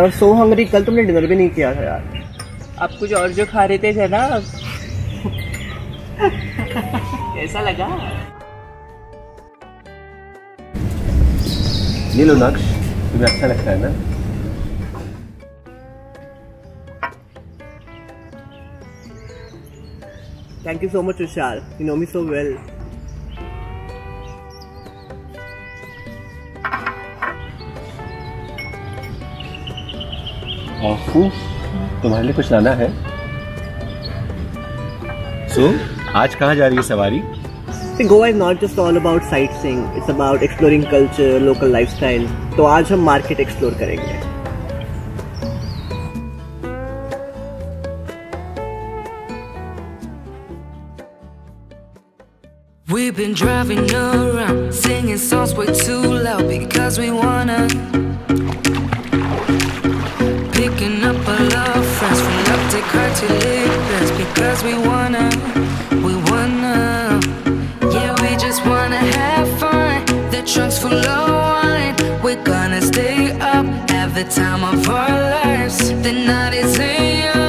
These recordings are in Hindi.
आई वाज सो हंग्री कल तुमने डिनर भी नहीं किया था यार। आप कुछ और जो खा रहे थे जनाब? कैसा लगा? ये लो नक्श तुम्हें अच्छा लगता है ना? Thank you so much Vishal you know me so well आफू तुम्हारे लिए कुछ लाना है सो आज कहाँ जा रही है सवारी See, Goa is not just all about sightseeing, it's about exploring culture, local lifestyle. तो आज हम मार्केट एक्सप्लोर करेंगे We've been driving around, singing songs way too loud because we wanna. Picking up our friends from uptick hard to live because we wanna, we wanna. Yeah, we just wanna have fun. The trunk's full of wine. We're gonna stay up, have the time of our lives. The night is young,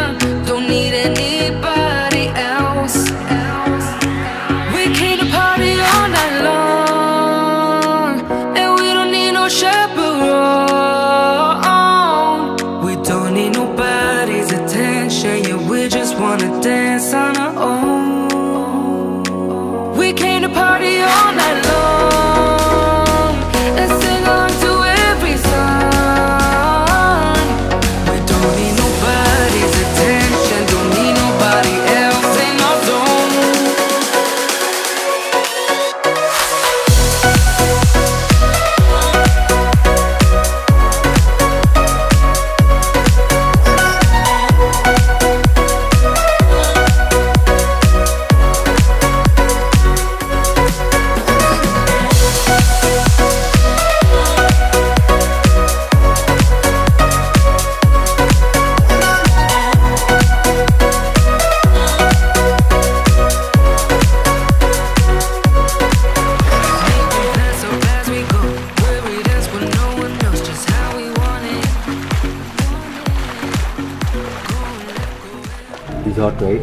He's right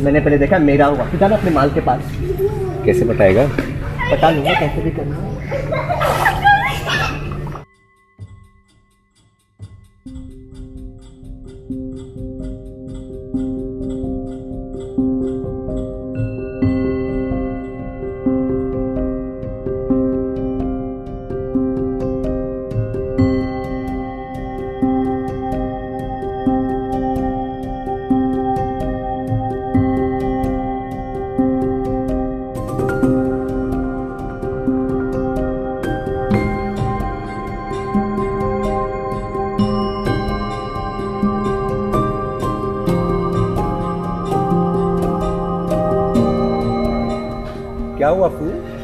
मैंने पहले देखा मेरा हुआ। फिर जाना अपने माल के पास? कैसे बताएगा? बता लूँगा कैसे भी करना क्या हुआ फू बहुत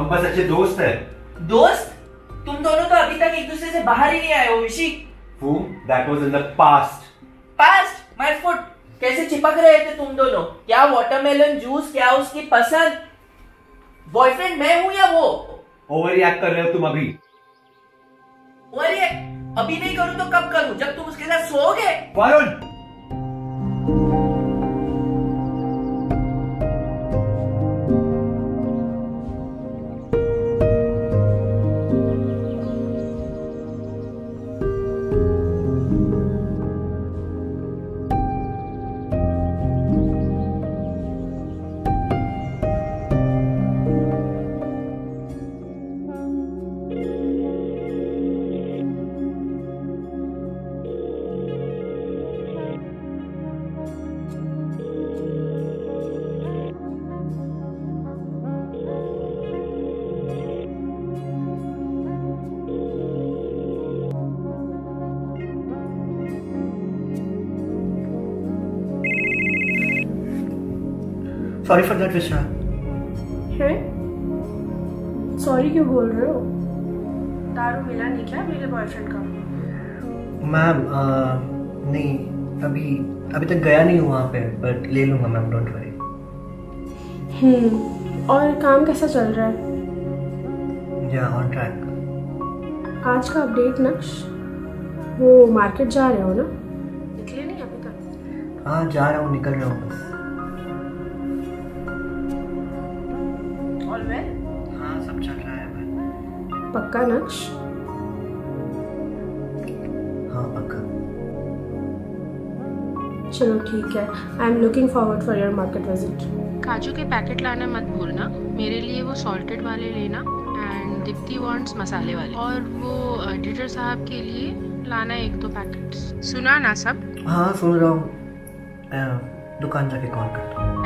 हम बस अच्छे दोस्त हैं। दोस्त? तुम दोनों तो अभी तक एक दूसरे से बाहर ही नहीं आए हो ऋषि फू that was in the past past my foot कैसे चिपक रहे थे तुम दोनों? क्या वाटरमेलन जूस क्या उसकी पसंद? बॉयफ्रेंड मैं हूँ या वो? ओवर रिएक्ट कर रहे हो तुम अभी। अरे अभी नहीं करूँ तो कब करूँ? जब तुम उसके साथ सोओगे? Varun! Sorry for that, Vishal. है सॉरी क्यों बोल रहे हो? दारू मिला नहीं क्या मेरे बॉयफ्रेंड का? मैम नहीं अभी अभी तक गया नहीं हूँ वहाँ पे बट ले लूँगा मैम डोंट वरी हम्म और काम कैसा चल रहा है? या ऑन ट्रैक आज का अपडेट नक्श? वो मार्केट जा रहे हो ना? निकले नहीं अभी तक? हाँ जा रहा हूँ निकल रहा हूँ बस। पक्का नक्श? हाँ पक्का। चलो ठीक है। I am looking forward for your market visit काजू के पैकेट लाना मत भूलना। मेरे लिए वो सॉल्टेड वाले लेना एंड दीप्ति वांट्स मसाले वाले। और वो एडिटर साहब के लिए लाना एक दो पैकेट्स सुना ना सब? हाँ सुन रहा हूँ। दुकान जाके कॉल करता हूँ।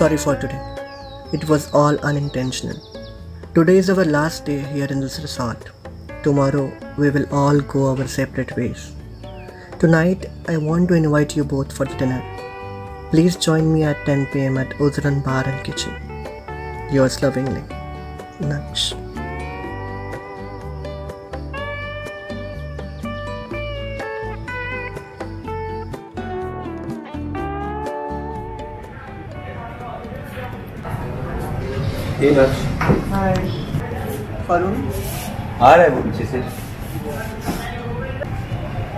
Sorry for today. It was all unintentional. Today is our last day here in this resort. Tomorrow we will all go our separate ways. Tonight I want to invite you both for dinner. Please join me at 10 pm at Uzran Bar and Kitchen. Yours lovingly, Naksh. आ रहा है वो पीछे से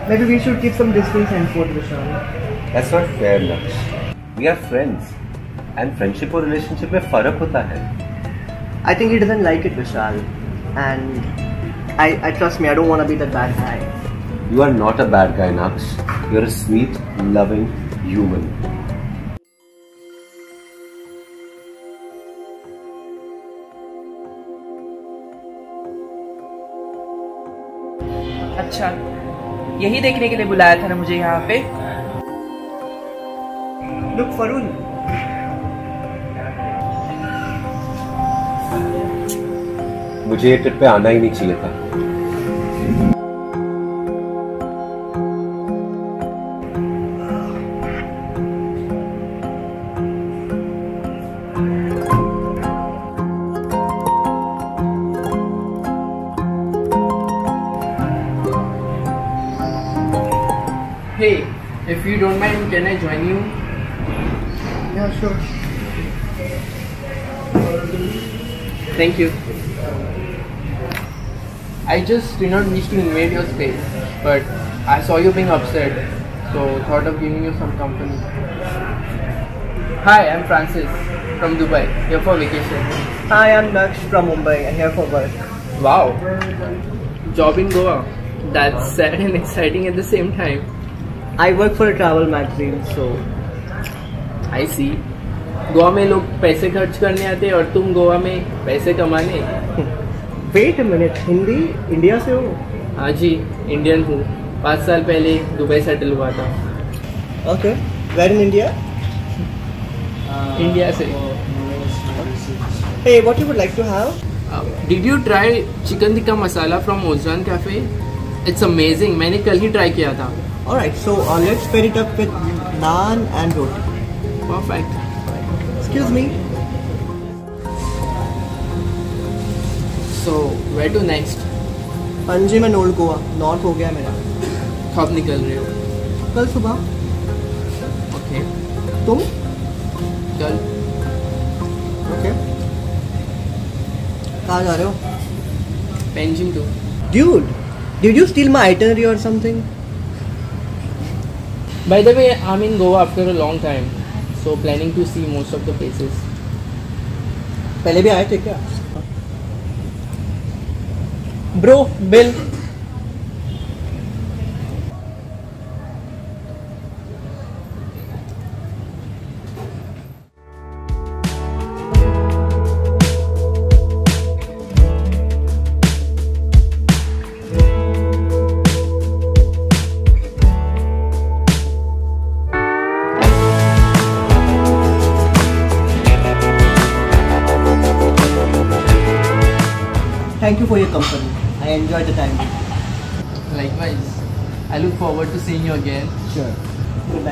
maybe we should keep some distance and food, Vishal. That's not fair, Naksh. We are friends. And friendship और relationship में फ़र्क होता है I think he doesn't like it, Vishal. And I, I trust me, I don't want to be that bad guy. You are not a bad guy, Naksh. You're a sweet, loving human. अच्छा। यही देखने के लिए बुलाया था ना मुझे यहाँ पे। लुक फरून मुझे ये ट्रिप पे आना ही नहीं चाहिए था। Hey, if you don't mind, can I join you? Yeah, sure. Thank you. I just did not wish to invade your space, but I saw you being upset, so thought of giving you some company. Hi, I'm Francis from Dubai, here for vacation. Hi, I'm Naksh from Mumbai. I'm here for work. Wow, job in Goa. That's sad and exciting at the same time. I work for a travel so I see Goa में लोग पैसे खर्च करने आते हैं और तुम गोवा में पैसे कमाने wait a minute. Hindi India से हो? हाँ जी इंडियन हूँ पाँच साल पहले दुबई सेटल हुआ था Okay. Where in India? India से Hey, what you would like to have? Did you try chicken tikka masala from Ozan cafe it's amazing मैंने कल ही ट्राई किया था Alright, so uh, let's pair it up with naan and roti. Perfect Excuse me. So where to next Panjim and old Goa north हो गया मेरा कब निकल रहे हो कल सुबह ओके तुम कल ओके कहाँ जा रहे हो Panjim to dude Did you steal my itinerary or something? By the way, I'm in Goa after a long time, so planning to see most of the places. पहले भी आए थे क्या Bro, bill you for your company. I enjoyed the time. Likewise, I look forward to seeing you again. Sure. Good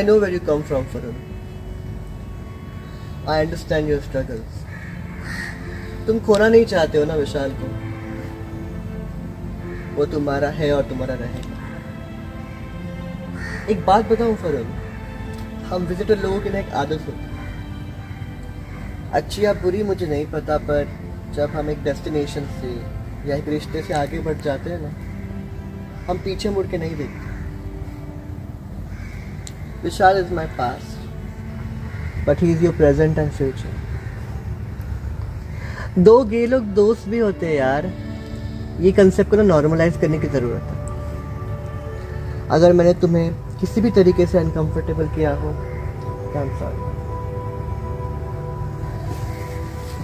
I know where you come from, Farun. I understand your struggles. तुम खोना नहीं चाहते हो ना विशाल को? वो तुम्हारा है और तुम्हारा रहेगा। एक बात बताऊँ फरुन हम विजिटर लोगों की ना एक आदत होती है। अच्छी या बुरी मुझे नहीं पता पर जब हम एक डेस्टिनेशन से या एक रिश्ते से आगे बढ़ जाते हैं ना हम पीछे मुड़ के नहीं देखते। Vishal is my past, but he is your present and future. दो गे लोग दोस्त भी होते हैं यार। ये कंसेप्ट को ना नॉर्मलाइज करने की ज़रूरत है। अगर मैंने तुम्हें किसी भी तरीके से अनकंफर्टेबल किया हो आई एम सॉरी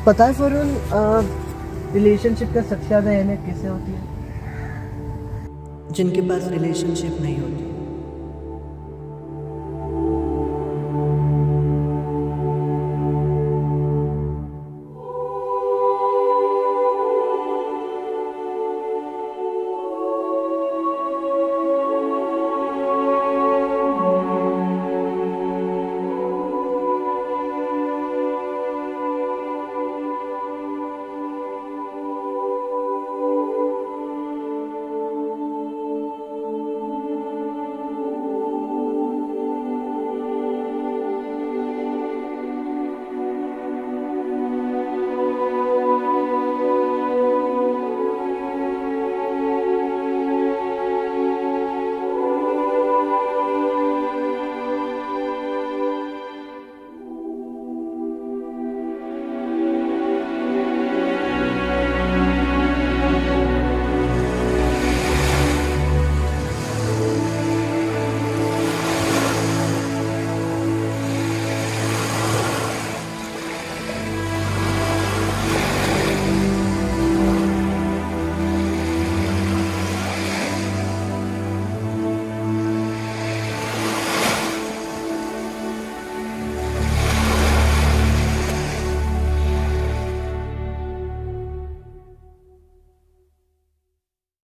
पता है फरुन रिलेशनशिप का सबसे ज़्यादा अहमियत किसे होती है? जिनके पास रिलेशनशिप नहीं होती।